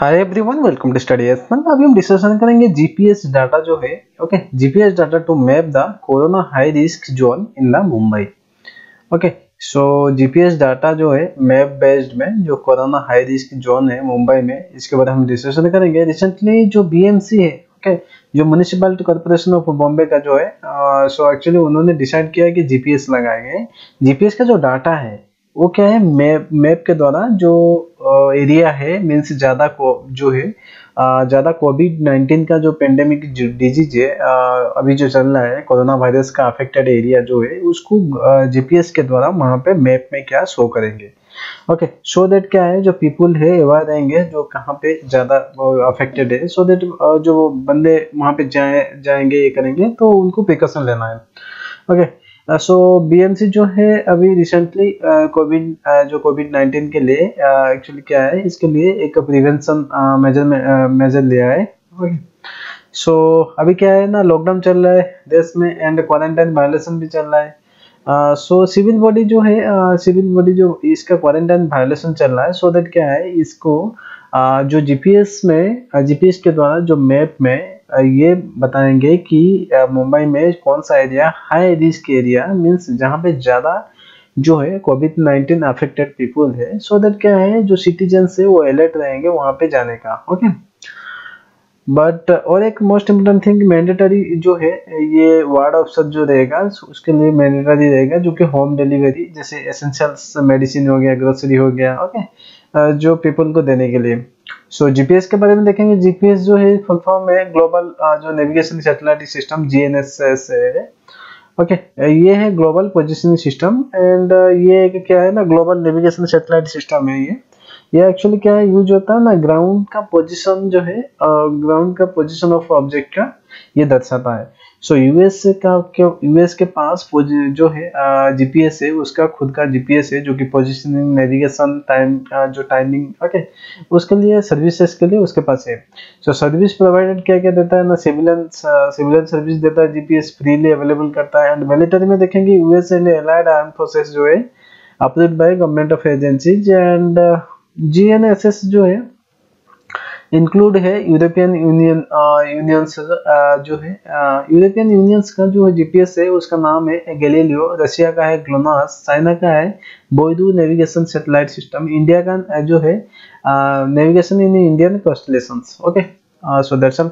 Hi everyone welcome to study esman अभी हम discussion करेंगे जीपीएस डाटा जो है okay GPS data to map the corona high risk zone in the Mumbai okay so GPS data जो है map based में जो corona high risk zone है मुंबई में इसके बारे में हम डिस्कशन करेंगे। रिसेंटली जो बीएमसी है ओके okay, जो म्यूनिसिपैलिटी कॉर्पोरेशन ऑफ़ बॉम्बे का जो है सो एक्चुअली उन्होंने डिसाइड किया कि जीपीएस लगाएँगे जीपीएस का जो डाटा है वो क्या है मैप मैप के द्वारा जो एरिया है मीन्स ज़्यादा को जो है ज़्यादा कोविड 19 का जो पेंडेमिक डिज़ीज़ है अभी जो चल रहा है कोरोना वायरस का अफेक्टेड एरिया जो है उसको जीपीएस के द्वारा वहाँ पे मैप में क्या शो करेंगे। ओके सो देट क्या है जो पीपुल है अवेयर रहेंगे जो कहाँ पे ज़्यादा अफेक्टेड है सो so दैट जो बंदे वहाँ पे जाए जाएँगे ये करेंगे तो उनको प्रिकॉशन लेना है। Okay okay, so uh, BMC जो है अभी रिसेंटली कोविड जो कोविड 19 के लिए एक्चुअली uh, क्या है इसके लिए एक प्रिवेंशन मेजर मेजर लिया है। ओके सो अभी क्या है ना लॉकडाउन चल रहा है देश में एंड क्वारंटाइन वायलेशन भी चल रहा है। सो सिविल बॉडी जो है सिविल uh, बॉडी जो इसका क्वारंटाइन वायलेशन चल रहा है सो so दैट क्या है इसको uh, जो जीपीएस में जीपीएस uh, के द्वारा जो मैप में ये बताएँगे कि मुंबई में कौन सा area high risk area means जहाँ पे ज़्यादा जो है कोविड 19 अफेक्टेड पीपल है। सो so दैट क्या है, जो सिटीजन है वो अलर्ट रहेंगे वहाँ पे जाने का ओके बट और एक मोस्ट इम्पोर्टेंट थिंग मैंडेटरी जो है, ये वार्ड ऑफिसर जो रहेगा, उसके लिए मैंडेटरी रहेगा जो कि होम डिलीवरी जैसे एसेंशियल्स मेडिसिन हो गया ग्रोसरी हो गया ओके जो पीपल को देने के लिए। सो so, जीपीएस के बारे में देखेंगे। जीपीएस जो है फुल फॉर्म है ग्लोबल जो नेविगेशन सैटेलाइट सिस्टम जीएनएसएस है। ओके okay, ये है ग्लोबल पोजिशनिंग सिस्टम एंड ये क्या है ना ग्लोबल नेविगेशन सैटेलाइट सिस्टम है ये। ये एक्चुअली क्या है यूज़ होता है ना ग्राउंड का पोजिशन जो है ग्राउंड का पोजिशन ऑफ़ ऑब्जेक्ट का। ये दर्शाता है। सो so, यूएस का यूएस के पास जो है जीपीएस है उसका खुद का जीपीएस है जो कि पोजीशनिंग नेविगेशन टाइम जो टाइमिंग ओके उसके लिए सर्विसेज़ के लिए उसके पास है। सो सर्विस प्रोवाइडेड क्या क्या देता है ना सिविलियन सिविलियन सर्विस देता है जीपीएस फ्रीली अवेलेबल करता है। एंड मिलिटरी में देखेंगे US and allied arm forces जो है approve by government of agencies and GNSS जो है इंक्लूड है यूरोपियन यूनियन यूनियंस जो है यूरोपियन यूनियंस का जो जीपीएस है, उसका नाम है गैलीलियो रशिया का है ग्लोनास चाइना का है BeiDou navigation satellite system India का जो है navigation in Indian constellation okay so all